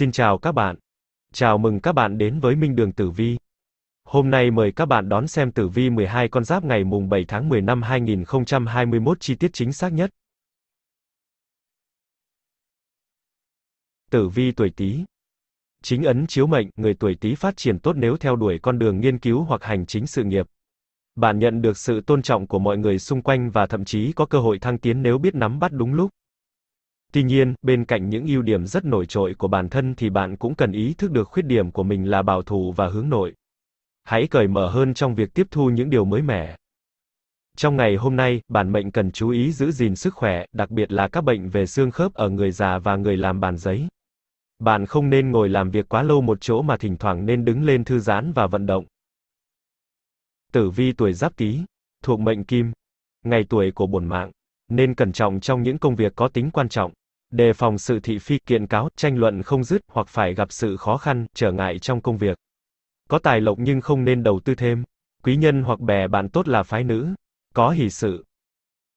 Xin chào các bạn. Chào mừng các bạn đến với Minh Đường Tử Vi. Hôm nay mời các bạn đón xem Tử Vi 12 con giáp ngày mùng 7 tháng 10 năm 2021 chi tiết chính xác nhất. Tử Vi tuổi Tý. Chính ấn chiếu mệnh, người tuổi Tý phát triển tốt nếu theo đuổi con đường nghiên cứu hoặc hành chính sự nghiệp. Bạn nhận được sự tôn trọng của mọi người xung quanh và thậm chí có cơ hội thăng tiến nếu biết nắm bắt đúng lúc. Tuy nhiên, bên cạnh những ưu điểm rất nổi trội của bản thân thì bạn cũng cần ý thức được khuyết điểm của mình là bảo thủ và hướng nội. Hãy cởi mở hơn trong việc tiếp thu những điều mới mẻ. Trong ngày hôm nay, bản mệnh cần chú ý giữ gìn sức khỏe, đặc biệt là các bệnh về xương khớp ở người già và người làm bàn giấy. Bạn không nên ngồi làm việc quá lâu một chỗ mà thỉnh thoảng nên đứng lên thư giãn và vận động. Tử vi tuổi Giáp Tý, thuộc mệnh Kim, ngày tuổi của bổn mạng, nên cẩn trọng trong những công việc có tính quan trọng. Đề phòng sự thị phi, kiện cáo, tranh luận không dứt hoặc phải gặp sự khó khăn, trở ngại trong công việc. Có tài lộc nhưng không nên đầu tư thêm. Quý nhân hoặc bè bạn tốt là phái nữ. Có hỷ sự.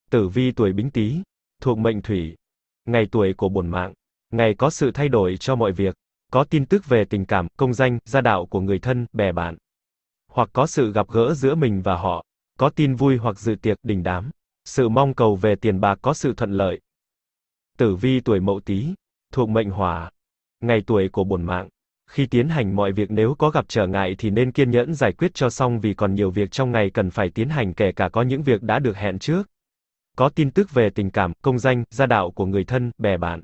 Tử vi tuổi Bính Tý, thuộc mệnh Thủy. Ngày tuổi của bổn mạng. Ngày có sự thay đổi cho mọi việc. Có tin tức về tình cảm, công danh, gia đạo của người thân, bè bạn. Hoặc có sự gặp gỡ giữa mình và họ. Có tin vui hoặc dự tiệc, đình đám. Sự mong cầu về tiền bạc có sự thuận lợi, Tử vi tuổi Mậu Tý, thuộc mệnh Hỏa. Ngày tuổi của bổn mạng. Khi tiến hành mọi việc nếu có gặp trở ngại thì nên kiên nhẫn giải quyết cho xong vì còn nhiều việc trong ngày cần phải tiến hành kể cả có những việc đã được hẹn trước. Có tin tức về tình cảm, công danh, gia đạo của người thân, bè bạn.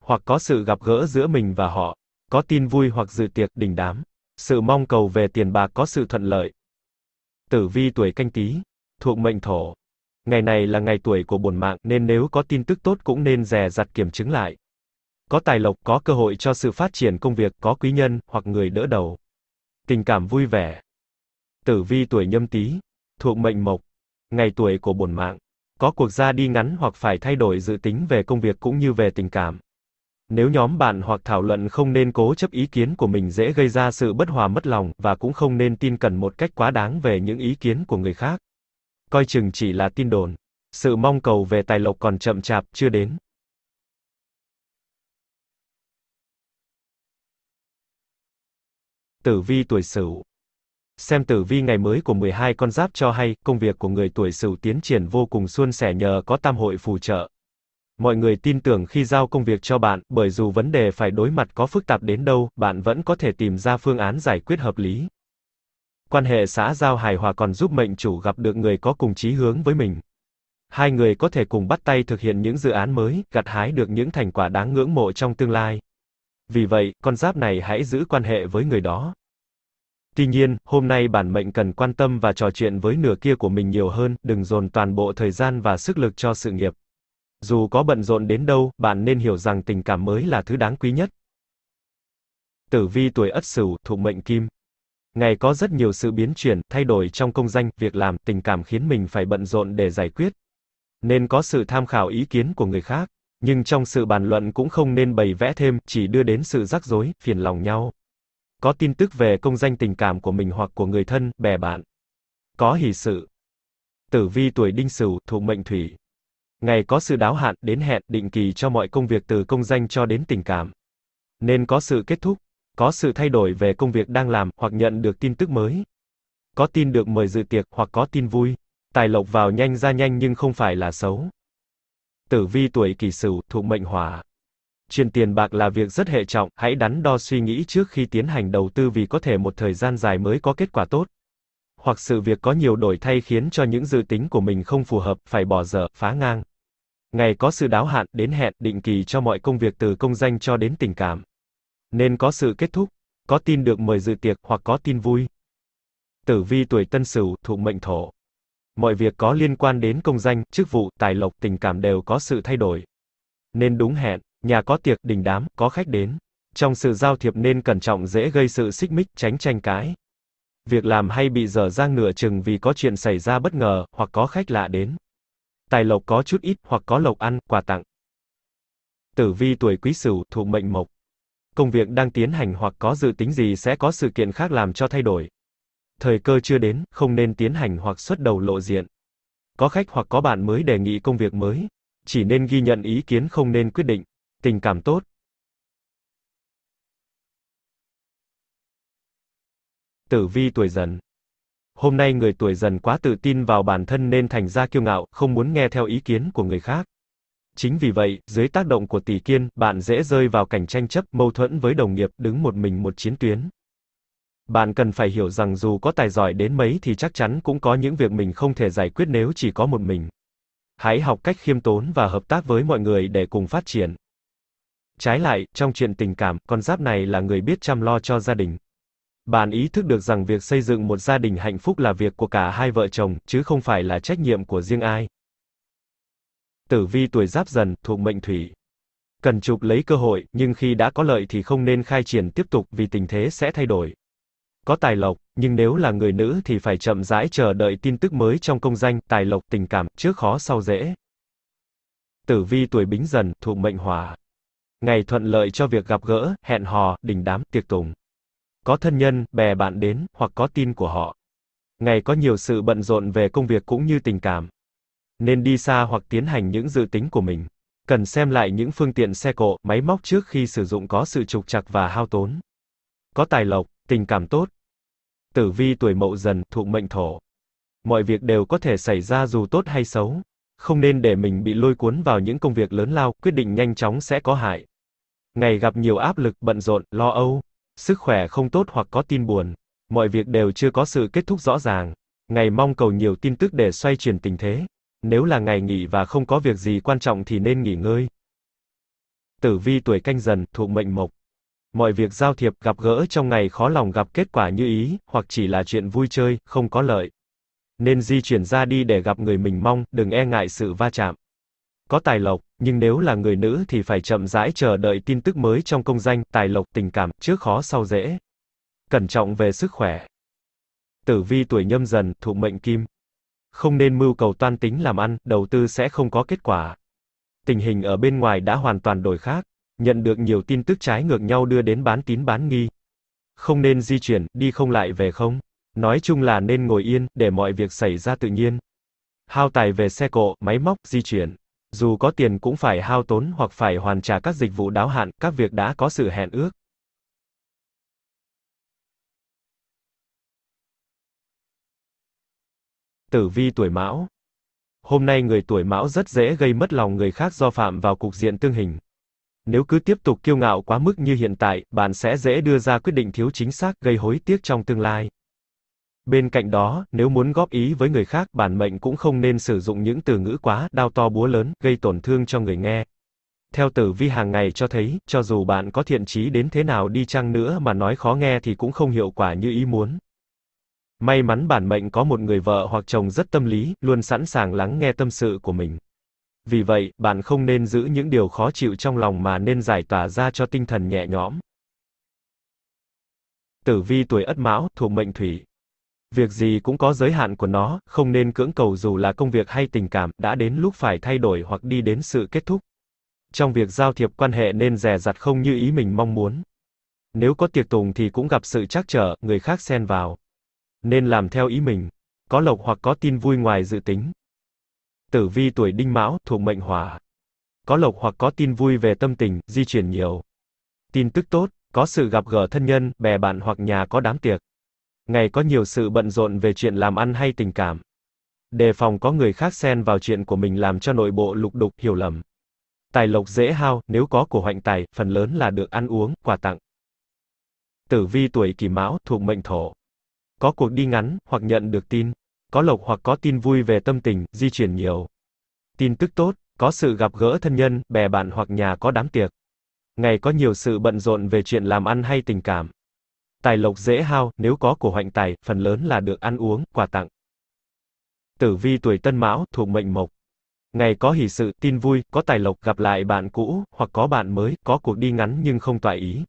Hoặc có sự gặp gỡ giữa mình và họ. Có tin vui hoặc dự tiệc, đình đám. Sự mong cầu về tiền bạc có sự thuận lợi. Tử vi tuổi canh tí, thuộc mệnh thổ. Ngày này là ngày tuổi của bổn mạng, nên nếu có tin tức tốt cũng nên dè dặt kiểm chứng lại. Có tài lộc, có cơ hội cho sự phát triển công việc, có quý nhân, hoặc người đỡ đầu. Tình cảm vui vẻ. Tử vi tuổi nhâm tý, thuộc mệnh mộc. Ngày tuổi của bổn mạng. Có cuộc ra đi ngắn hoặc phải thay đổi dự tính về công việc cũng như về tình cảm. Nếu nhóm bạn hoặc thảo luận không nên cố chấp ý kiến của mình dễ gây ra sự bất hòa mất lòng, và cũng không nên tin cẩn một cách quá đáng về những ý kiến của người khác coi chừng chỉ là tin đồn. Sự mong cầu về tài lộc còn chậm chạp, chưa đến. Tử vi tuổi Sửu. Xem tử vi ngày mới của 12 con giáp cho hay, công việc của người tuổi Sửu tiến triển vô cùng suôn sẻ nhờ có tam hội phù trợ. Mọi người tin tưởng khi giao công việc cho bạn, bởi dù vấn đề phải đối mặt có phức tạp đến đâu, bạn vẫn có thể tìm ra phương án giải quyết hợp lý. Quan hệ xã giao hài hòa còn giúp mệnh chủ gặp được người có cùng chí hướng với mình. Hai người có thể cùng bắt tay thực hiện những dự án mới, gặt hái được những thành quả đáng ngưỡng mộ trong tương lai. Vì vậy, con giáp này hãy giữ quan hệ với người đó. Tuy nhiên, hôm nay bản mệnh cần quan tâm và trò chuyện với nửa kia của mình nhiều hơn, đừng dồn toàn bộ thời gian và sức lực cho sự nghiệp. Dù có bận rộn đến đâu, bạn nên hiểu rằng tình cảm mới là thứ đáng quý nhất. Tử vi tuổi Ất Sửu, thuộc mệnh Kim. Ngày có rất nhiều sự biến chuyển, thay đổi trong công danh, việc làm, tình cảm khiến mình phải bận rộn để giải quyết. Nên có sự tham khảo ý kiến của người khác. Nhưng trong sự bàn luận cũng không nên bày vẽ thêm, chỉ đưa đến sự rắc rối, phiền lòng nhau. Có tin tức về công danh tình cảm của mình hoặc của người thân, bè bạn. Có hỷ sự. Tử vi tuổi đinh sửu, thuộc mệnh thủy. Ngày có sự đáo hạn, đến hẹn, định kỳ cho mọi công việc từ công danh cho đến tình cảm. Nên có sự kết thúc, có sự thay đổi về công việc đang làm, hoặc nhận được tin tức mới. Có tin được mời dự tiệc, hoặc có tin vui. Tài lộc vào nhanh ra nhanh nhưng không phải là xấu. Tử vi tuổi kỷ sửu, thuộc mệnh hỏa. Chuyện tiền bạc là việc rất hệ trọng, hãy đắn đo suy nghĩ trước khi tiến hành đầu tư vì có thể một thời gian dài mới có kết quả tốt. Hoặc sự việc có nhiều đổi thay khiến cho những dự tính của mình không phù hợp, phải bỏ dở, phá ngang. Ngày có sự đáo hạn, đến hẹn, định kỳ cho mọi công việc từ công danh cho đến tình cảm nên có sự kết thúc, có tin được mời dự tiệc hoặc có tin vui. Tử vi tuổi Tân Sửu, thuộc mệnh Thổ. Mọi việc có liên quan đến công danh, chức vụ, tài lộc, tình cảm đều có sự thay đổi. Nên đúng hẹn, nhà có tiệc, đình đám, có khách đến. Trong sự giao thiệp nên cẩn trọng dễ gây sự xích mích, tránh tranh cãi. Việc làm hay bị dở dang nửa chừng vì có chuyện xảy ra bất ngờ, hoặc có khách lạ đến. Tài lộc có chút ít, hoặc có lộc ăn, quà tặng. Tử vi tuổi Quý Sửu, thuộc mệnh Mộc công việc đang tiến hành hoặc có dự tính gì sẽ có sự kiện khác làm cho thay đổi. Thời cơ chưa đến, không nên tiến hành hoặc xuất đầu lộ diện. Có khách hoặc có bạn mới đề nghị công việc mới, chỉ nên ghi nhận ý kiến không nên quyết định. Tình cảm tốt. Tử vi tuổi dần. Hôm nay người tuổi dần quá tự tin vào bản thân nên thành ra kiêu ngạo, không muốn nghe theo ý kiến của người khác. Chính vì vậy, dưới tác động của tỷ kiên, bạn dễ rơi vào cảnh tranh chấp, mâu thuẫn với đồng nghiệp, đứng một mình một chiến tuyến. Bạn cần phải hiểu rằng dù có tài giỏi đến mấy thì chắc chắn cũng có những việc mình không thể giải quyết nếu chỉ có một mình. Hãy học cách khiêm tốn và hợp tác với mọi người để cùng phát triển. Trái lại, trong chuyện tình cảm, con giáp này là người biết chăm lo cho gia đình. Bạn ý thức được rằng việc xây dựng một gia đình hạnh phúc là việc của cả hai vợ chồng, chứ không phải là trách nhiệm của riêng ai. Tử vi tuổi giáp dần, thuộc mệnh thủy. Cần chụp lấy cơ hội, nhưng khi đã có lợi thì không nên khai triển tiếp tục vì tình thế sẽ thay đổi. Có tài lộc, nhưng nếu là người nữ thì phải chậm rãi chờ đợi tin tức mới trong công danh, tài lộc, tình cảm, trước khó sau dễ. Tử vi tuổi bính dần, thuộc mệnh hỏa. Ngày thuận lợi cho việc gặp gỡ, hẹn hò, đình đám, tiệc tùng. Có thân nhân, bè bạn đến, hoặc có tin của họ. Ngày có nhiều sự bận rộn về công việc cũng như tình cảm. Nên đi xa hoặc tiến hành những dự tính của mình. Cần xem lại những phương tiện xe cộ, máy móc trước khi sử dụng có sự trục trặc và hao tốn. Có tài lộc, tình cảm tốt. Tử vi tuổi mậu dần, thuộc mệnh thổ. Mọi việc đều có thể xảy ra dù tốt hay xấu. Không nên để mình bị lôi cuốn vào những công việc lớn lao, quyết định nhanh chóng sẽ có hại. Ngày gặp nhiều áp lực, bận rộn, lo âu, sức khỏe không tốt hoặc có tin buồn. Mọi việc đều chưa có sự kết thúc rõ ràng. Ngày mong cầu nhiều tin tức để xoay chuyển tình thế. Nếu là ngày nghỉ và không có việc gì quan trọng thì nên nghỉ ngơi. Tử vi tuổi canh dần, thuộc mệnh mộc. Mọi việc giao thiệp, gặp gỡ trong ngày khó lòng gặp kết quả như ý, hoặc chỉ là chuyện vui chơi, không có lợi. Nên di chuyển ra đi để gặp người mình mong, đừng e ngại sự va chạm. Có tài lộc, nhưng nếu là người nữ thì phải chậm rãi chờ đợi tin tức mới trong công danh, tài lộc, tình cảm, trước khó sau dễ. Cẩn trọng về sức khỏe. Tử vi tuổi nhâm dần, thuộc mệnh kim. Không nên mưu cầu toan tính làm ăn, đầu tư sẽ không có kết quả. Tình hình ở bên ngoài đã hoàn toàn đổi khác, nhận được nhiều tin tức trái ngược nhau đưa đến bán tín bán nghi. Không nên di chuyển, đi không lại về không. Nói chung là nên ngồi yên, để mọi việc xảy ra tự nhiên. Hao tài về xe cộ, máy móc, di chuyển. Dù có tiền cũng phải hao tốn hoặc phải hoàn trả các dịch vụ đáo hạn, các việc đã có sự hẹn ước. Tử vi tuổi Mão. Hôm nay người tuổi Mão rất dễ gây mất lòng người khác do phạm vào cục diện tương hình. Nếu cứ tiếp tục kiêu ngạo quá mức như hiện tại, bạn sẽ dễ đưa ra quyết định thiếu chính xác, gây hối tiếc trong tương lai. Bên cạnh đó, nếu muốn góp ý với người khác, bản mệnh cũng không nên sử dụng những từ ngữ quá đao to búa lớn, gây tổn thương cho người nghe. Theo tử vi hàng ngày cho thấy, cho dù bạn có thiện chí đến thế nào đi chăng nữa mà nói khó nghe thì cũng không hiệu quả như ý muốn. May mắn bản mệnh có một người vợ hoặc chồng rất tâm lý, luôn sẵn sàng lắng nghe tâm sự của mình. Vì vậy, bạn không nên giữ những điều khó chịu trong lòng mà nên giải tỏa ra cho tinh thần nhẹ nhõm. Tử vi tuổi Ất Mão, thuộc mệnh Thủy. Việc gì cũng có giới hạn của nó, không nên cưỡng cầu dù là công việc hay tình cảm, đã đến lúc phải thay đổi hoặc đi đến sự kết thúc. Trong việc giao thiệp quan hệ nên dè dặt không như ý mình mong muốn. Nếu có tiệc tùng thì cũng gặp sự trắc trở, người khác xen vào. Nên làm theo ý mình. Có lộc hoặc có tin vui ngoài dự tính. Tử vi tuổi đinh mão, thuộc mệnh hỏa. Có lộc hoặc có tin vui về tâm tình, di chuyển nhiều. Tin tức tốt, có sự gặp gỡ thân nhân, bè bạn hoặc nhà có đám tiệc. Ngày có nhiều sự bận rộn về chuyện làm ăn hay tình cảm. Đề phòng có người khác xen vào chuyện của mình làm cho nội bộ lục đục, hiểu lầm. Tài lộc dễ hao, nếu có của hoạnh tài, phần lớn là được ăn uống, quà tặng. Tử vi tuổi kỷ mão, thuộc mệnh thổ. Có cuộc đi ngắn, hoặc nhận được tin. Có lộc hoặc có tin vui về tâm tình, di chuyển nhiều. Tin tức tốt, có sự gặp gỡ thân nhân, bè bạn hoặc nhà có đám tiệc. Ngày có nhiều sự bận rộn về chuyện làm ăn hay tình cảm. Tài lộc dễ hao, nếu có của hoạnh tài, phần lớn là được ăn uống, quà tặng. Tử vi tuổi Tân Mão, thuộc mệnh Mộc. Ngày có hỷ sự, tin vui, có tài lộc, gặp lại bạn cũ, hoặc có bạn mới, có cuộc đi ngắn nhưng không toại ý.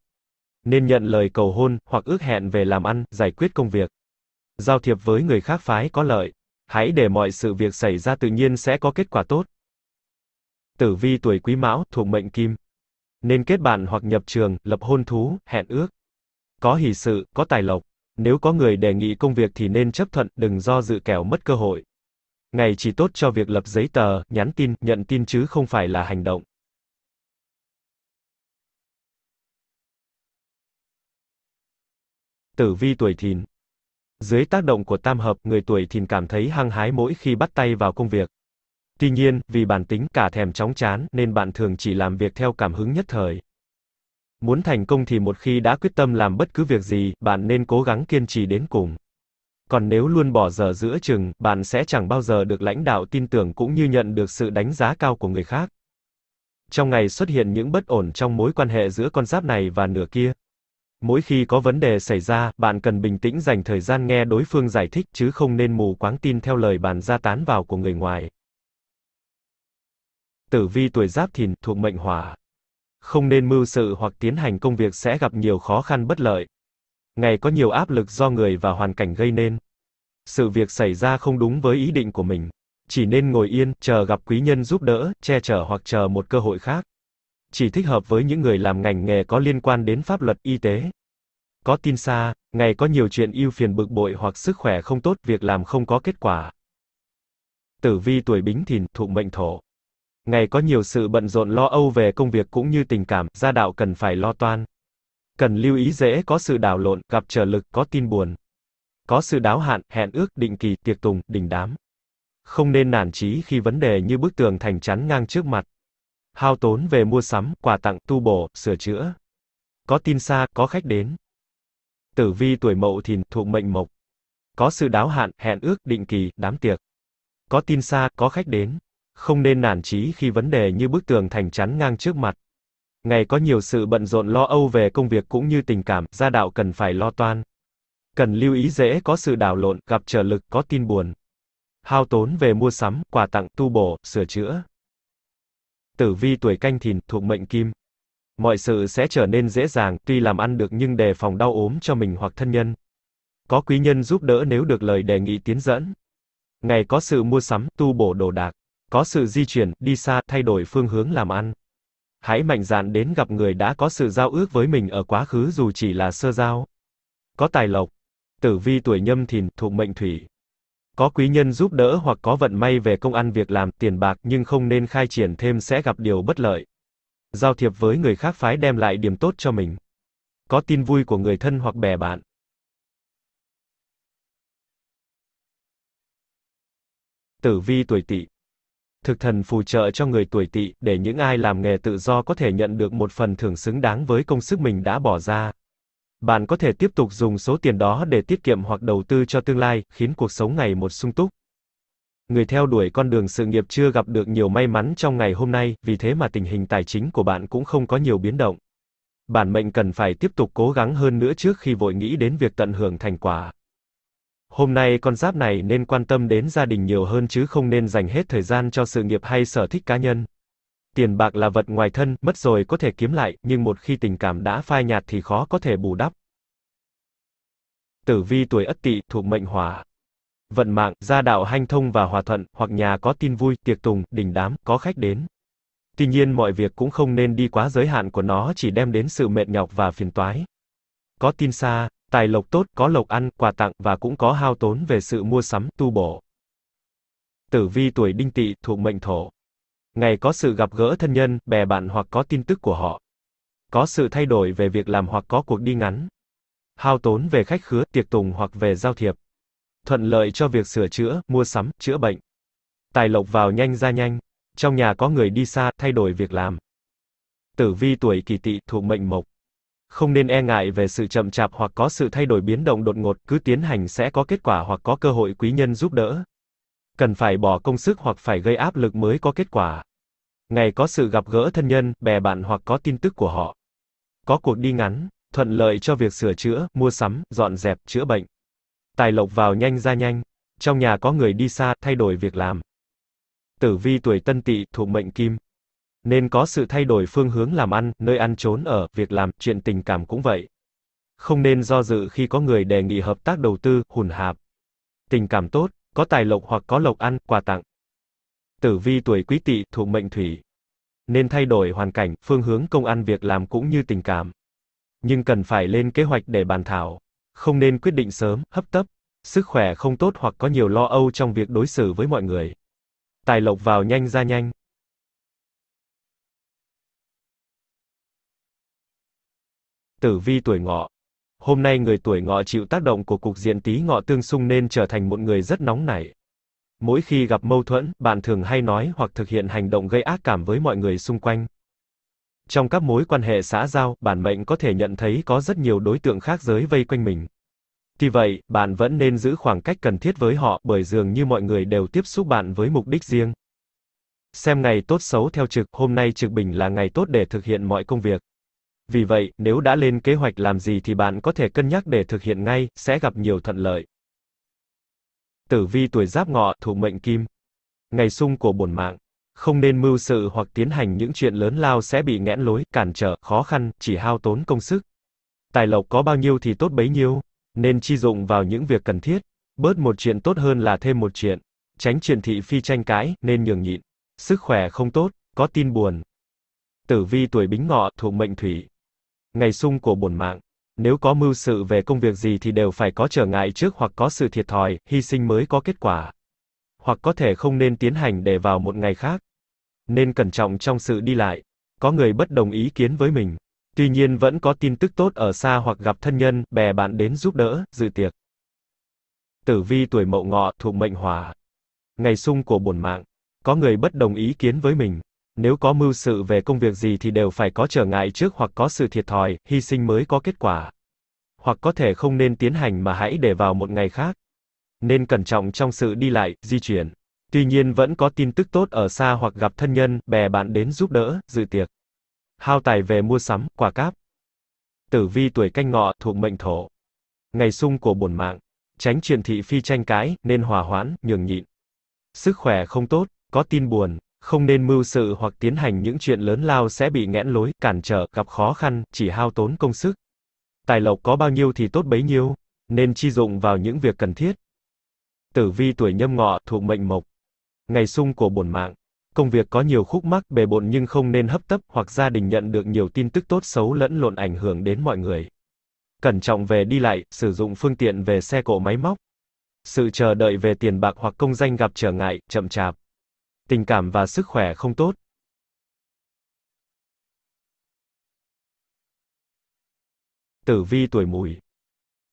Nên nhận lời cầu hôn, hoặc ước hẹn về làm ăn, giải quyết công việc. Giao thiệp với người khác phái có lợi. Hãy để mọi sự việc xảy ra tự nhiên sẽ có kết quả tốt. Tử vi tuổi Quý Mão, thuộc mệnh Kim. Nên kết bạn hoặc nhập trường, lập hôn thú, hẹn ước. Có hỷ sự, có tài lộc. Nếu có người đề nghị công việc thì nên chấp thuận, đừng do dự kẻo mất cơ hội. Ngày chỉ tốt cho việc lập giấy tờ, nhắn tin, nhận tin chứ không phải là hành động. Tử vi tuổi thìn. Dưới tác động của tam hợp, người tuổi thìn cảm thấy hăng hái mỗi khi bắt tay vào công việc. Tuy nhiên, vì bản tính cả thèm chóng chán, nên bạn thường chỉ làm việc theo cảm hứng nhất thời. Muốn thành công thì một khi đã quyết tâm làm bất cứ việc gì, bạn nên cố gắng kiên trì đến cùng. Còn nếu luôn bỏ dở giữa chừng, bạn sẽ chẳng bao giờ được lãnh đạo tin tưởng cũng như nhận được sự đánh giá cao của người khác. Trong ngày xuất hiện những bất ổn trong mối quan hệ giữa con giáp này và nửa kia. Mỗi khi có vấn đề xảy ra, bạn cần bình tĩnh dành thời gian nghe đối phương giải thích chứ không nên mù quáng tin theo lời bàn ra tán vào của người ngoài. Tử vi tuổi giáp thìn, thuộc mệnh hỏa. Không nên mưu sự hoặc tiến hành công việc sẽ gặp nhiều khó khăn bất lợi. Ngày có nhiều áp lực do người và hoàn cảnh gây nên. Sự việc xảy ra không đúng với ý định của mình. Chỉ nên ngồi yên, chờ gặp quý nhân giúp đỡ, che chở hoặc chờ một cơ hội khác. Chỉ thích hợp với những người làm ngành nghề có liên quan đến pháp luật y tế. Có tin xa, ngày có nhiều chuyện ưu phiền bực bội hoặc sức khỏe không tốt, việc làm không có kết quả. Tử vi tuổi Bính Thìn, thụ mệnh thổ. Ngày có nhiều sự bận rộn lo âu về công việc cũng như tình cảm, gia đạo cần phải lo toan. Cần lưu ý dễ có sự đảo lộn, gặp trở lực, có tin buồn. Có sự đáo hạn, hẹn ước, định kỳ, tiệc tùng, đình đám. Không nên nản chí khi vấn đề như bức tường thành chắn ngang trước mặt. Hao tốn về mua sắm, quà tặng, tu bổ, sửa chữa. Có tin xa, có khách đến. Tử vi tuổi mậu thìn, thuộc mệnh mộc. Có sự đáo hạn, hẹn ước, định kỳ, đám tiệc. Có tin xa, có khách đến. Không nên nản chí khi vấn đề như bức tường thành chắn ngang trước mặt. Ngày có nhiều sự bận rộn lo âu về công việc cũng như tình cảm, gia đạo cần phải lo toan. Cần lưu ý dễ có sự đảo lộn, gặp trở lực, có tin buồn. Hao tốn về mua sắm, quà tặng, tu bổ, sửa chữa. Tử vi tuổi canh thìn, thuộc mệnh kim. Mọi sự sẽ trở nên dễ dàng, tuy làm ăn được nhưng đề phòng đau ốm cho mình hoặc thân nhân. Có quý nhân giúp đỡ nếu được lời đề nghị tiến dẫn. Ngày có sự mua sắm, tu bổ đồ đạc. Có sự di chuyển, đi xa, thay đổi phương hướng làm ăn. Hãy mạnh dạn đến gặp người đã có sự giao ước với mình ở quá khứ dù chỉ là sơ giao. Có tài lộc. Tử vi tuổi nhâm thìn, thuộc mệnh thủy. Có quý nhân giúp đỡ hoặc có vận may về công ăn việc làm, tiền bạc nhưng không nên khai triển thêm sẽ gặp điều bất lợi. Giao thiệp với người khác phái đem lại điểm tốt cho mình. Có tin vui của người thân hoặc bè bạn. Tử vi tuổi Tỵ thực thần phù trợ cho người tuổi tỵ, để những ai làm nghề tự do có thể nhận được một phần thưởng xứng đáng với công sức mình đã bỏ ra. Bạn có thể tiếp tục dùng số tiền đó để tiết kiệm hoặc đầu tư cho tương lai, khiến cuộc sống ngày một sung túc. Người theo đuổi con đường sự nghiệp chưa gặp được nhiều may mắn trong ngày hôm nay, vì thế mà tình hình tài chính của bạn cũng không có nhiều biến động. Bản mệnh cần phải tiếp tục cố gắng hơn nữa trước khi vội nghĩ đến việc tận hưởng thành quả. Hôm nay con giáp này nên quan tâm đến gia đình nhiều hơn chứ không nên dành hết thời gian cho sự nghiệp hay sở thích cá nhân. Tiền bạc là vật ngoài thân, mất rồi có thể kiếm lại, nhưng một khi tình cảm đã phai nhạt thì khó có thể bù đắp. Tử vi tuổi Ất Tỵ thuộc mệnh Hỏa. Vận mạng, gia đạo hanh thông và hòa thuận, hoặc nhà có tin vui, tiệc tùng, đình đám, có khách đến. Tuy nhiên mọi việc cũng không nên đi quá giới hạn của nó chỉ đem đến sự mệt nhọc và phiền toái. Có tin xa, Tài lộc tốt, có lộc ăn, quà tặng và cũng có hao tốn về sự mua sắm, tu bổ. Tử vi tuổi đinh tỵ, thuộc mệnh thổ. Ngày có sự gặp gỡ thân nhân, bè bạn hoặc có tin tức của họ. Có sự thay đổi về việc làm hoặc có cuộc đi ngắn. Hao tốn về khách khứa, tiệc tùng hoặc về giao thiệp. Thuận lợi cho việc sửa chữa, mua sắm, chữa bệnh. Tài lộc vào nhanh ra nhanh. Trong nhà có người đi xa, thay đổi việc làm. Tử vi tuổi kỳ tỵ, thuộc mệnh mộc. Không nên e ngại về sự chậm chạp hoặc có sự thay đổi biến động đột ngột, cứ tiến hành sẽ có kết quả hoặc có cơ hội quý nhân giúp đỡ. Cần phải bỏ công sức hoặc phải gây áp lực mới có kết quả. Ngày có sự gặp gỡ thân nhân, bè bạn hoặc có tin tức của họ. Có cuộc đi ngắn, thuận lợi cho việc sửa chữa, mua sắm, dọn dẹp, chữa bệnh. Tài lộc vào nhanh ra nhanh. Trong nhà có người đi xa, thay đổi việc làm. Tử vi tuổi tân tỵ, thuộc mệnh kim nên có sự thay đổi phương hướng làm ăn, nơi ăn trốn ở, việc làm, chuyện tình cảm cũng vậy. Không nên do dự khi có người đề nghị hợp tác đầu tư, hùn hạp. Tình cảm tốt, có tài lộc hoặc có lộc ăn, quà tặng. Tử vi tuổi quý tỵ, thuộc mệnh thủy. Nên thay đổi hoàn cảnh, phương hướng công ăn việc làm cũng như tình cảm. Nhưng cần phải lên kế hoạch để bàn thảo. Không nên quyết định sớm, hấp tấp. Sức khỏe không tốt hoặc có nhiều lo âu trong việc đối xử với mọi người. Tài lộc vào nhanh ra nhanh. Tử vi tuổi ngọ. Hôm nay người tuổi ngọ chịu tác động của cục diện tí ngọ tương xung nên trở thành một người rất nóng nảy. Mỗi khi gặp mâu thuẫn, bạn thường hay nói hoặc thực hiện hành động gây ác cảm với mọi người xung quanh. Trong các mối quan hệ xã giao, bản mệnh có thể nhận thấy có rất nhiều đối tượng khác giới vây quanh mình. Tuy vậy, bạn vẫn nên giữ khoảng cách cần thiết với họ, bởi dường như mọi người đều tiếp xúc bạn với mục đích riêng. Xem ngày tốt xấu theo trực, hôm nay trực bình là ngày tốt để thực hiện mọi công việc. Vì vậy, nếu đã lên kế hoạch làm gì thì bạn có thể cân nhắc để thực hiện ngay, sẽ gặp nhiều thuận lợi. Tử vi tuổi giáp ngọ, thủ mệnh kim. Ngày sung của bổn mạng. Không nên mưu sự hoặc tiến hành những chuyện lớn lao sẽ bị nghẽn lối, cản trở, khó khăn, chỉ hao tốn công sức. Tài lộc có bao nhiêu thì tốt bấy nhiêu, nên chi dụng vào những việc cần thiết. Bớt một chuyện tốt hơn là thêm một chuyện. Tránh chuyện thị phi tranh cãi, nên nhường nhịn. Sức khỏe không tốt, có tin buồn. Tử vi tuổi bính ngọ, thuộc mệnh thủy. Ngày sung của bổn mạng. Nếu có mưu sự về công việc gì thì đều phải có trở ngại trước hoặc có sự thiệt thòi, hy sinh mới có kết quả. Hoặc có thể không nên tiến hành để vào một ngày khác. Nên cẩn trọng trong sự đi lại. Có người bất đồng ý kiến với mình. Tuy nhiên vẫn có tin tức tốt ở xa hoặc gặp thân nhân, bè bạn đến giúp đỡ, dự tiệc. Tử vi tuổi mậu ngọ, thuộc mệnh hỏa. Ngày sung của bổn mạng. Có người bất đồng ý kiến với mình. Nếu có mưu sự về công việc gì thì đều phải có trở ngại trước hoặc có sự thiệt thòi, hy sinh mới có kết quả. Hoặc có thể không nên tiến hành mà hãy để vào một ngày khác. Nên cẩn trọng trong sự đi lại, di chuyển. Tuy nhiên vẫn có tin tức tốt ở xa hoặc gặp thân nhân, bè bạn đến giúp đỡ, dự tiệc. Hao tài về mua sắm, quà cáp. Tử vi tuổi canh ngọ, thuộc mệnh thổ. Ngày sung của bổn mạng. Tránh chuyện thị phi tranh cãi, nên hòa hoãn, nhường nhịn. Sức khỏe không tốt, có tin buồn, không nên mưu sự hoặc tiến hành những chuyện lớn lao sẽ bị nghẽn lối, cản trở, gặp khó khăn, chỉ hao tốn công sức. Tài lộc có bao nhiêu thì tốt bấy nhiêu, nên chi dụng vào những việc cần thiết. Tử vi tuổi nhâm ngọ, thuộc mệnh mộc. Ngày sung của bổn mạng. Công việc có nhiều khúc mắc bề bộn nhưng không nên hấp tấp hoặc gia đình nhận được nhiều tin tức tốt xấu lẫn lộn ảnh hưởng đến mọi người. Cẩn trọng về đi lại, sử dụng phương tiện về xe cộ máy móc. Sự chờ đợi về tiền bạc hoặc công danh gặp trở ngại, chậm chạp tình cảm và sức khỏe không tốt. Tử vi tuổi mùi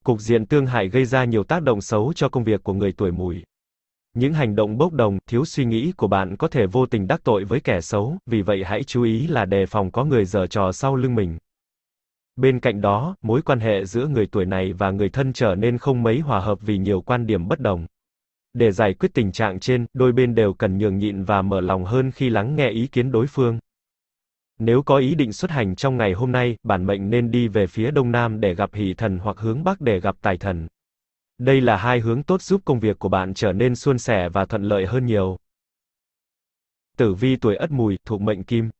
Cục diện tương hại gây ra nhiều tác động xấu cho công việc của người tuổi mùi. Những hành động bốc đồng, thiếu suy nghĩ của bạn có thể vô tình đắc tội với kẻ xấu, vì vậy hãy chú ý là đề phòng có người giở trò sau lưng mình. Bên cạnh đó, mối quan hệ giữa người tuổi này và người thân trở nên không mấy hòa hợp vì nhiều quan điểm bất đồng. Để giải quyết tình trạng trên, đôi bên đều cần nhường nhịn và mở lòng hơn khi lắng nghe ý kiến đối phương. Nếu có ý định xuất hành trong ngày hôm nay, bản mệnh nên đi về phía đông nam để gặp hỷ thần hoặc hướng bắc để gặp tài thần. Đây là hai hướng tốt giúp công việc của bạn trở nên suôn sẻ và thuận lợi hơn nhiều. Tử vi tuổi Ất Mùi, thuộc mệnh Kim.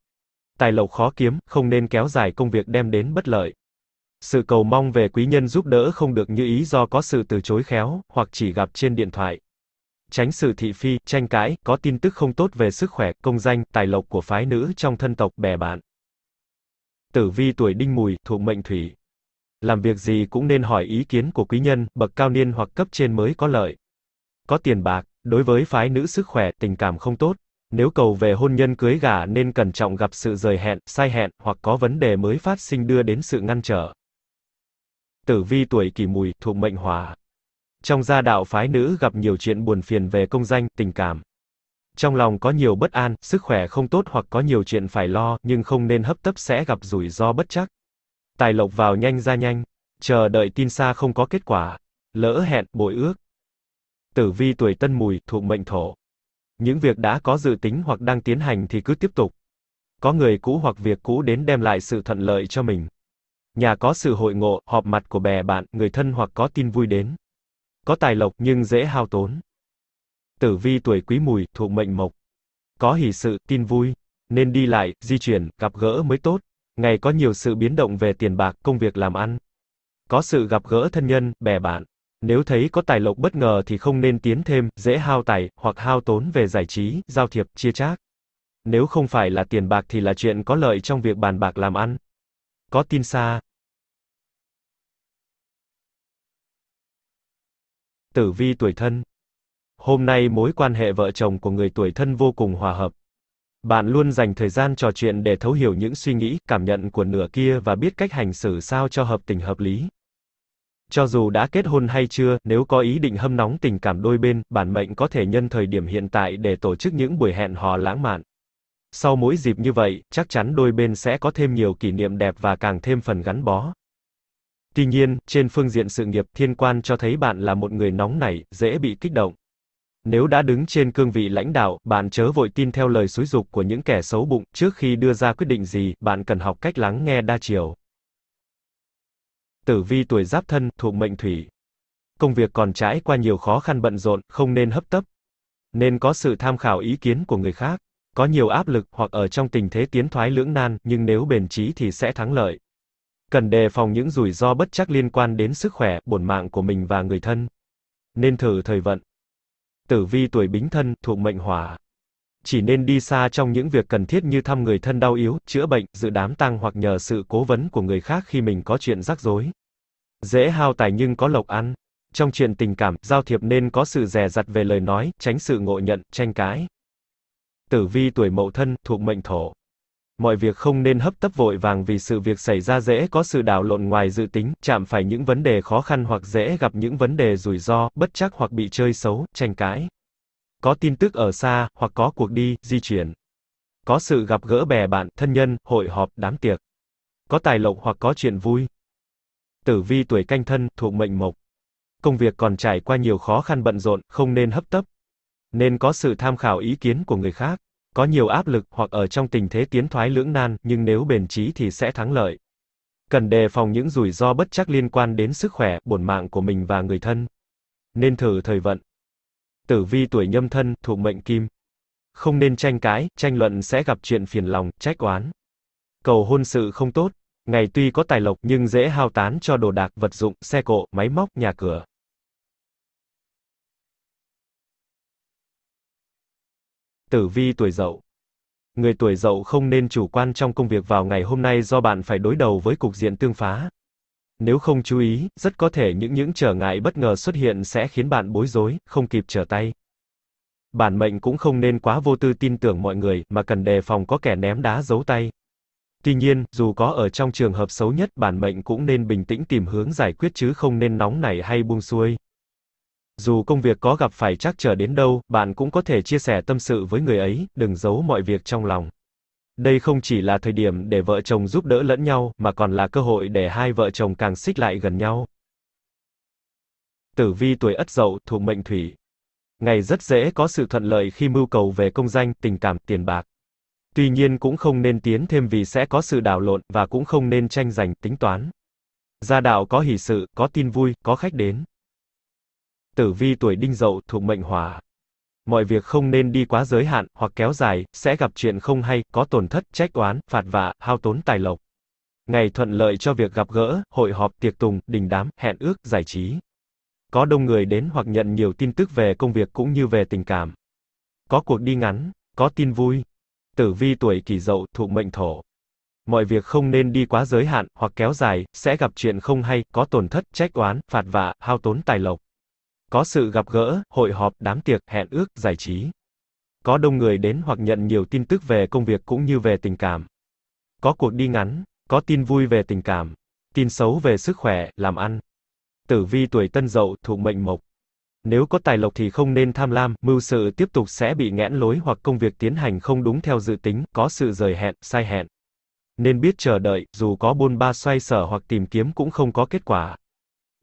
Tài lộc khó kiếm, không nên kéo dài công việc đem đến bất lợi. Sự cầu mong về quý nhân giúp đỡ không được như ý do có sự từ chối khéo, hoặc chỉ gặp trên điện thoại tránh sự thị phi, tranh cãi, có tin tức không tốt về sức khỏe, công danh, tài lộc của phái nữ trong thân tộc bè bạn. Tử vi tuổi đinh mùi, thuộc mệnh thủy. Làm việc gì cũng nên hỏi ý kiến của quý nhân, bậc cao niên hoặc cấp trên mới có lợi. Có tiền bạc, đối với phái nữ sức khỏe, tình cảm không tốt. Nếu cầu về hôn nhân cưới gả nên cẩn trọng gặp sự rời hẹn, sai hẹn, hoặc có vấn đề mới phát sinh đưa đến sự ngăn trở. Tử vi tuổi kỷ mùi, thuộc mệnh hỏa. Trong gia đạo phái nữ gặp nhiều chuyện buồn phiền về công danh, tình cảm. Trong lòng có nhiều bất an, sức khỏe không tốt hoặc có nhiều chuyện phải lo, nhưng không nên hấp tấp sẽ gặp rủi ro bất chắc. Tài lộc vào nhanh ra nhanh, chờ đợi tin xa không có kết quả, lỡ hẹn, bội ước. Tử vi tuổi tân mùi, thuộc mệnh thổ. Những việc đã có dự tính hoặc đang tiến hành thì cứ tiếp tục. Có người cũ hoặc việc cũ đến đem lại sự thuận lợi cho mình. Nhà có sự hội ngộ, họp mặt của bè bạn, người thân hoặc có tin vui đến. Có tài lộc nhưng dễ hao tốn. Tử vi tuổi quý mùi, thuộc mệnh mộc. Có hỷ sự, tin vui. Nên đi lại, di chuyển, gặp gỡ mới tốt. Ngày có nhiều sự biến động về tiền bạc, công việc làm ăn. Có sự gặp gỡ thân nhân, bè bạn. Nếu thấy có tài lộc bất ngờ thì không nên tiến thêm, dễ hao tài, hoặc hao tốn về giải trí, giao thiệp, chia chác. Nếu không phải là tiền bạc thì là chuyện có lợi trong việc bàn bạc làm ăn. Có tin xa, Tử vi tuổi thân Hôm nay mối quan hệ vợ chồng của người tuổi thân vô cùng hòa hợp. Bạn luôn dành thời gian trò chuyện để thấu hiểu những suy nghĩ, cảm nhận của nửa kia và biết cách hành xử sao cho hợp tình hợp lý. Cho dù đã kết hôn hay chưa, nếu có ý định hâm nóng tình cảm đôi bên, bản mệnh có thể nhân thời điểm hiện tại để tổ chức những buổi hẹn hò lãng mạn. Sau mỗi dịp như vậy, chắc chắn đôi bên sẽ có thêm nhiều kỷ niệm đẹp và càng thêm phần gắn bó. Tuy nhiên, trên phương diện sự nghiệp, thiên quan cho thấy bạn là một người nóng nảy, dễ bị kích động. Nếu đã đứng trên cương vị lãnh đạo, bạn chớ vội tin theo lời xúi dục của những kẻ xấu bụng, trước khi đưa ra quyết định gì, bạn cần học cách lắng nghe đa chiều. Tử vi tuổi giáp thân, thuộc mệnh thủy. Công việc còn trải qua nhiều khó khăn bận rộn, không nên hấp tấp. Nên có sự tham khảo ý kiến của người khác. Có nhiều áp lực hoặc ở trong tình thế tiến thoái lưỡng nan, nhưng nếu bền chí thì sẽ thắng lợi. Cần đề phòng những rủi ro bất chắc liên quan đến sức khỏe, bổn mạng của mình và người thân. Nên thử thời vận. Tử vi tuổi bính thân, thuộc mệnh hỏa. Chỉ nên đi xa trong những việc cần thiết như thăm người thân đau yếu, chữa bệnh, dự đám tang hoặc nhờ sự cố vấn của người khác khi mình có chuyện rắc rối. Dễ hao tài nhưng có lộc ăn. Trong chuyện tình cảm, giao thiệp nên có sự dè dặt về lời nói, tránh sự ngộ nhận, tranh cãi. Tử vi tuổi mậu thân, thuộc mệnh thổ. Mọi việc không nên hấp tấp vội vàng vì sự việc xảy ra dễ có sự đảo lộn ngoài dự tính, chạm phải những vấn đề khó khăn hoặc dễ gặp những vấn đề rủi ro, bất chắc hoặc bị chơi xấu, tranh cãi. Có tin tức ở xa, hoặc có cuộc đi, di chuyển. Có sự gặp gỡ bè bạn, thân nhân, hội họp, đám tiệc. Có tài lộc hoặc có chuyện vui. Tử vi tuổi canh thân, thuộc mệnh mộc. Công việc còn trải qua nhiều khó khăn bận rộn, không nên hấp tấp. Nên có sự tham khảo ý kiến của người khác. Có nhiều áp lực hoặc ở trong tình thế tiến thoái lưỡng nan, nhưng nếu bền chí thì sẽ thắng lợi. Cần đề phòng những rủi ro bất chắc liên quan đến sức khỏe, bổn mạng của mình và người thân. Nên thử thời vận. Tử vi tuổi nhâm thân, thuộc mệnh kim. Không nên tranh cãi, tranh luận sẽ gặp chuyện phiền lòng, trách oán. Cầu hôn sự không tốt, ngày tuy có tài lộc nhưng dễ hao tán cho đồ đạc, vật dụng, xe cộ, máy móc, nhà cửa. Tử vi tuổi dậu. Người tuổi dậu không nên chủ quan trong công việc vào ngày hôm nay do bạn phải đối đầu với cục diện tương phá. Nếu không chú ý, rất có thể những những trở ngại bất ngờ xuất hiện sẽ khiến bạn bối rối, không kịp trở tay. Bản mệnh cũng không nên quá vô tư tin tưởng mọi người, mà cần đề phòng có kẻ ném đá giấu tay. Tuy nhiên, dù có ở trong trường hợp xấu nhất, bản mệnh cũng nên bình tĩnh tìm hướng giải quyết chứ không nên nóng nảy hay buông xuôi. Dù công việc có gặp phải trắc trở đến đâu, bạn cũng có thể chia sẻ tâm sự với người ấy, đừng giấu mọi việc trong lòng. Đây không chỉ là thời điểm để vợ chồng giúp đỡ lẫn nhau, mà còn là cơ hội để hai vợ chồng càng xích lại gần nhau. Tử vi tuổi Ất Dậu, thuộc mệnh Thủy. Ngày rất dễ có sự thuận lợi khi mưu cầu về công danh, tình cảm, tiền bạc. Tuy nhiên cũng không nên tiến thêm vì sẽ có sự đảo lộn, và cũng không nên tranh giành, tính toán. Gia đạo có hỷ sự, có tin vui, có khách đến. Tử vi tuổi đinh dậu, thuộc mệnh hỏa. Mọi việc không nên đi quá giới hạn, hoặc kéo dài, sẽ gặp chuyện không hay, có tổn thất, trách oán, phạt vạ, hao tốn tài lộc. Ngày thuận lợi cho việc gặp gỡ, hội họp, tiệc tùng, đình đám, hẹn ước, giải trí. Có đông người đến hoặc nhận nhiều tin tức về công việc cũng như về tình cảm. Có cuộc đi ngắn, có tin vui. Tử vi tuổi kỷ dậu, thuộc mệnh thổ. Mọi việc không nên đi quá giới hạn, hoặc kéo dài, sẽ gặp chuyện không hay, có tổn thất, trách oán, phạt vạ, hao tốn tài lộc. Có sự gặp gỡ, hội họp, đám tiệc, hẹn ước, giải trí. Có đông người đến hoặc nhận nhiều tin tức về công việc cũng như về tình cảm. Có cuộc đi ngắn, có tin vui về tình cảm, tin xấu về sức khỏe, làm ăn. Tử vi tuổi tân dậu, thuộc mệnh mộc. Nếu có tài lộc thì không nên tham lam, mưu sự tiếp tục sẽ bị nghẽn lối hoặc công việc tiến hành không đúng theo dự tính, có sự rời hẹn, sai hẹn. Nên biết chờ đợi, dù có buôn ba xoay sở hoặc tìm kiếm cũng không có kết quả.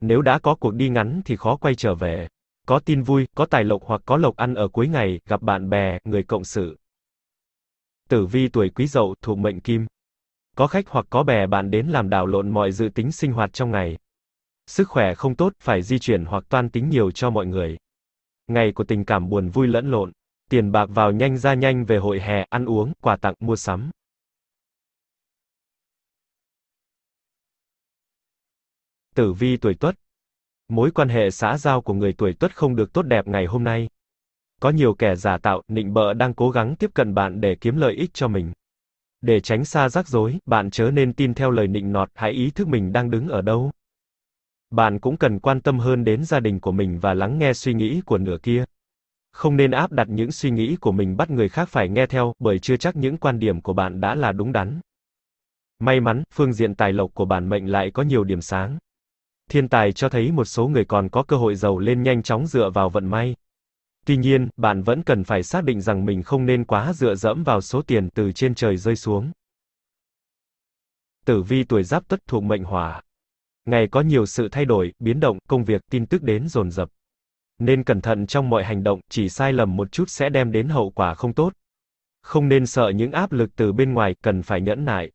Nếu đã có cuộc đi ngắn thì khó quay trở về. Có tin vui, có tài lộc hoặc có lộc ăn ở cuối ngày, gặp bạn bè, người cộng sự. Tử vi tuổi quý dậu, thuộc mệnh kim. Có khách hoặc có bè bạn đến làm đảo lộn mọi dự tính sinh hoạt trong ngày. Sức khỏe không tốt, phải di chuyển hoặc toan tính nhiều cho mọi người. Ngày của tình cảm buồn vui lẫn lộn. Tiền bạc vào nhanh ra nhanh về hội hè, ăn uống, quà tặng, mua sắm. Tử vi tuổi Tuất. Mối quan hệ xã giao của người tuổi Tuất không được tốt đẹp ngày hôm nay. Có nhiều kẻ giả tạo, nịnh bợ đang cố gắng tiếp cận bạn để kiếm lợi ích cho mình. Để tránh xa rắc rối, bạn chớ nên tin theo lời nịnh nọt, hãy ý thức mình đang đứng ở đâu. Bạn cũng cần quan tâm hơn đến gia đình của mình và lắng nghe suy nghĩ của nửa kia. Không nên áp đặt những suy nghĩ của mình bắt người khác phải nghe theo, bởi chưa chắc những quan điểm của bạn đã là đúng đắn. May mắn, phương diện tài lộc của bản mệnh lại có nhiều điểm sáng. Thiên tài cho thấy một số người còn có cơ hội giàu lên nhanh chóng dựa vào vận may. Tuy nhiên, bạn vẫn cần phải xác định rằng mình không nên quá dựa dẫm vào số tiền từ trên trời rơi xuống. Tử vi tuổi giáp tất thuộc mệnh hỏa. Ngày có nhiều sự thay đổi, biến động, công việc, tin tức đến dồn dập. Nên cẩn thận trong mọi hành động, chỉ sai lầm một chút sẽ đem đến hậu quả không tốt. Không nên sợ những áp lực từ bên ngoài, cần phải nhẫn nại.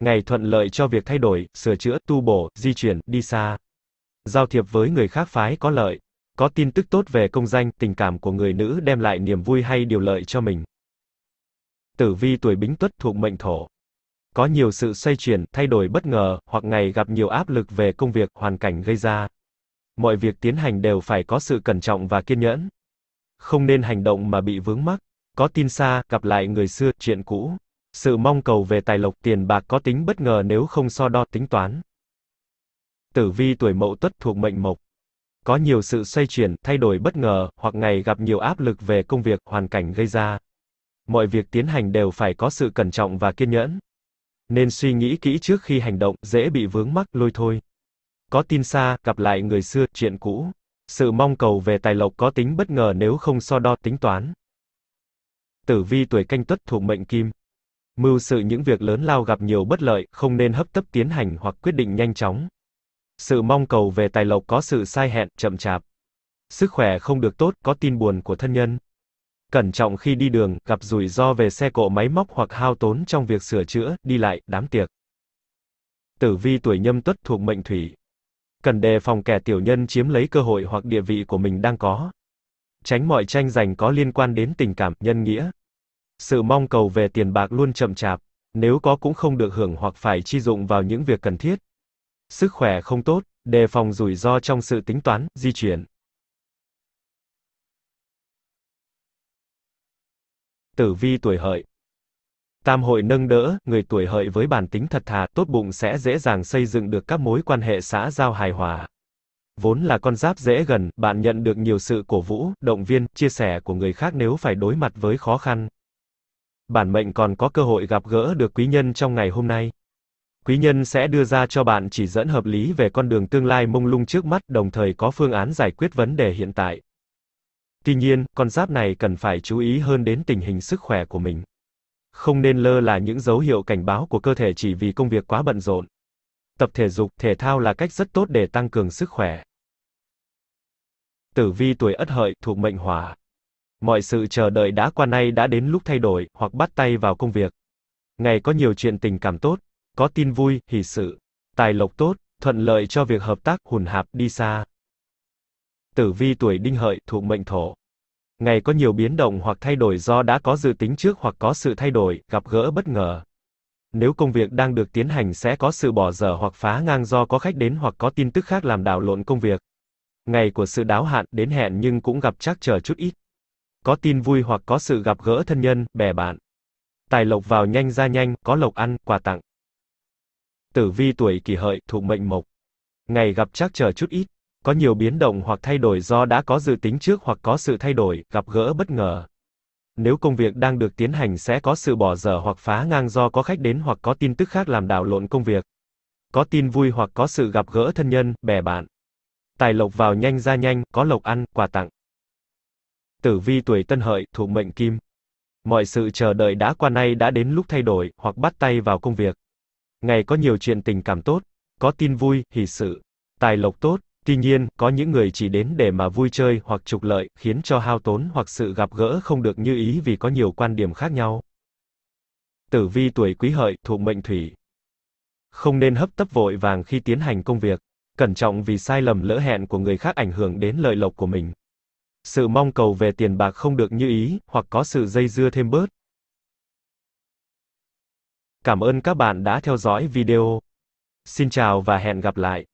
Ngày thuận lợi cho việc thay đổi, sửa chữa, tu bổ, di chuyển, đi xa. Giao thiệp với người khác phái có lợi. Có tin tức tốt về công danh, tình cảm của người nữ đem lại niềm vui hay điều lợi cho mình. Tử vi tuổi bính tuất thuộc mệnh thổ. Có nhiều sự xoay chuyển, thay đổi bất ngờ, hoặc ngày gặp nhiều áp lực về công việc, hoàn cảnh gây ra. Mọi việc tiến hành đều phải có sự cẩn trọng và kiên nhẫn. Không nên hành động mà bị vướng mắc. Có tin xa, gặp lại người xưa, chuyện cũ. Sự mong cầu về tài lộc, tiền bạc có tính bất ngờ nếu không so đo, tính toán. Tử vi tuổi mậu tuất thuộc mệnh mộc. Có nhiều sự xoay chuyển, thay đổi bất ngờ, hoặc ngày gặp nhiều áp lực về công việc, hoàn cảnh gây ra. Mọi việc tiến hành đều phải có sự cẩn trọng và kiên nhẫn. Nên suy nghĩ kỹ trước khi hành động, dễ bị vướng mắc, lôi thôi. Có tin xa, gặp lại người xưa, chuyện cũ. Sự mong cầu về tài lộc có tính bất ngờ nếu không so đo, tính toán. Tử vi tuổi canh tuất thuộc mệnh kim. Mưu sự những việc lớn lao gặp nhiều bất lợi, không nên hấp tấp tiến hành hoặc quyết định nhanh chóng. Sự mong cầu về tài lộc có sự sai hẹn, chậm chạp. Sức khỏe không được tốt, có tin buồn của thân nhân. Cẩn trọng khi đi đường, gặp rủi ro về xe cộ máy móc hoặc hao tốn trong việc sửa chữa, đi lại, đám tiệc. Tử vi tuổi nhâm tuất thuộc mệnh thủy. Cần đề phòng kẻ tiểu nhân chiếm lấy cơ hội hoặc địa vị của mình đang có. Tránh mọi tranh giành có liên quan đến tình cảm, nhân nghĩa. Sự mong cầu về tiền bạc luôn chậm chạp, nếu có cũng không được hưởng hoặc phải chi dụng vào những việc cần thiết. Sức khỏe không tốt, đề phòng rủi ro trong sự tính toán, di chuyển. Tử vi tuổi hợi Tam hội nâng đỡ, người tuổi hợi với bản tính thật thà, tốt bụng sẽ dễ dàng xây dựng được các mối quan hệ xã giao hài hòa. Vốn là con giáp dễ gần, bạn nhận được nhiều sự cổ vũ, động viên, chia sẻ của người khác nếu phải đối mặt với khó khăn. Bản mệnh còn có cơ hội gặp gỡ được quý nhân trong ngày hôm nay. Quý nhân sẽ đưa ra cho bạn chỉ dẫn hợp lý về con đường tương lai mông lung trước mắt, đồng thời có phương án giải quyết vấn đề hiện tại. Tuy nhiên, con giáp này cần phải chú ý hơn đến tình hình sức khỏe của mình. Không nên lơ là những dấu hiệu cảnh báo của cơ thể chỉ vì công việc quá bận rộn. Tập thể dục, thể thao là cách rất tốt để tăng cường sức khỏe. Tử vi tuổi Ất Hợi thuộc mệnh Hỏa. Mọi sự chờ đợi đã qua nay đã đến lúc thay đổi hoặc bắt tay vào công việc. Ngày có nhiều chuyện tình cảm tốt, có tin vui, hỷ sự, tài lộc tốt, thuận lợi cho việc hợp tác, hùn hạp, đi xa. Tử vi tuổi đinh hợi, thuộc mệnh thổ. Ngày có nhiều biến động hoặc thay đổi do đã có dự tính trước hoặc có sự thay đổi, gặp gỡ bất ngờ. Nếu công việc đang được tiến hành sẽ có sự bỏ dở hoặc phá ngang do có khách đến hoặc có tin tức khác làm đảo lộn công việc. Ngày của sự đáo hạn, đến hẹn nhưng cũng gặp trắc trở chút ít. Có tin vui hoặc có sự gặp gỡ thân nhân, bè bạn. Tài lộc vào nhanh ra nhanh, có lộc ăn, quà tặng. Tử vi tuổi kỷ hợi, thuộc mệnh mộc. Ngày gặp chắc chờ chút ít, có nhiều biến động hoặc thay đổi do đã có dự tính trước hoặc có sự thay đổi, gặp gỡ bất ngờ. Nếu công việc đang được tiến hành sẽ có sự bỏ dở hoặc phá ngang do có khách đến hoặc có tin tức khác làm đảo lộn công việc. Có tin vui hoặc có sự gặp gỡ thân nhân, bè bạn. Tài lộc vào nhanh ra nhanh, có lộc ăn, quà tặng. Tử vi tuổi tân hợi, thuộc mệnh kim. Mọi sự chờ đợi đã qua nay đã đến lúc thay đổi, hoặc bắt tay vào công việc. Ngày có nhiều chuyện tình cảm tốt, có tin vui, hỷ sự, tài lộc tốt, tuy nhiên, có những người chỉ đến để mà vui chơi hoặc trục lợi, khiến cho hao tốn hoặc sự gặp gỡ không được như ý vì có nhiều quan điểm khác nhau. Tử vi tuổi quý hợi, thuộc mệnh thủy. Không nên hấp tấp vội vàng khi tiến hành công việc, cẩn trọng vì sai lầm lỡ hẹn của người khác ảnh hưởng đến lợi lộc của mình. Sự mong cầu về tiền bạc không được như ý, hoặc có sự dây dưa thêm bớt. Cảm ơn các bạn đã theo dõi video. Xin chào và hẹn gặp lại.